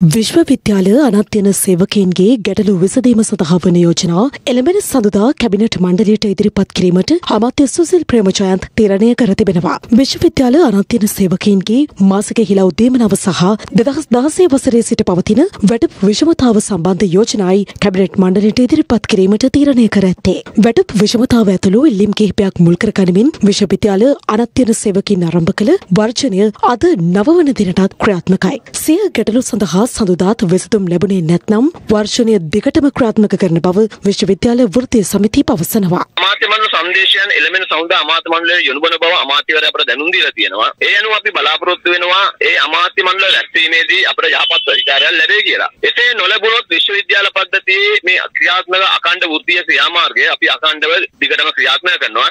විශ්වවිද්‍යාල අනත්‍යන සේවකයන්ගේ ගැටලු විසදීම සඳහා වන යෝජනා එළඹෙන සඳුදා කැබිනට් මණ්ඩලයට ඉදිරිපත් කිරීමට අමාත්‍ය සුසිල් ප්‍රේමජයන්ත් තීරණය කර තිබෙනවා. විශ්වවිද්‍යාල අනත්‍යන සේවකයන්ගේ මාසික හිලව් දීමනව සහ දෙදහස් දාසය වසරේ සිට පවතින වැටප් විෂමතාව සම්බන්ධ යෝජනයි කැබිනට් මණ්ඩලයට ඉදිරිපත් කිරීමට තීරණය කර ඇත්තේ. වැටප් විෂමතාව ඇතුළු ඉල්ලීම් කිහිපයක් මුල් කර ගනිමින් විශ්වවිද්‍යාල අනත්‍යන සේවකින් ආරම්භ කළ වර්ජනය අද නවවන දිනටත් ක්‍රියාත්මකයි. සිය ගැටලු සඳහා සඳුදාත් විසඳුම් ලැබුණේ නැත්නම් වර්ෂණය දිගටම ක්‍රාත්මක කරන බව විශ්වවිද්‍යාල වෘත්තීය සමිතිය පවසනවා. අමාත්‍ය මණ්ඩල සංදේශයන් එළමෙන සමුදා අමාත්‍ය මණ්ඩලයේ යොමුබන බව අමාත්‍යවරයා අපට දැනුම් දීලා තියෙනවා. ඒ අනුව අපි බලාපොරොත්තු වෙනවා ඒ අමාත්‍ය මණ්ඩල රැස්වීමේදී අපට යහපත් අධිකාරියක් ලැබේ කියලා. එසේ නොලැබුණොත් විශ්වවිද්‍යාල පද්ධතියේ මේ ක්‍රියාත්මක අඛණ්ඩ වෘත්තීය ක්‍රියාමාර්ගය අපි අඛණ්ඩව දිගටම ක්‍රියාත්මක කරනවා.